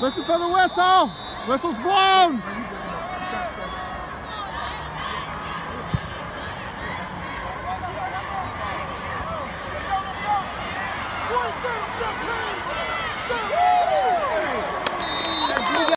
Listen for the whistle. Whistle's blown. One, two, three!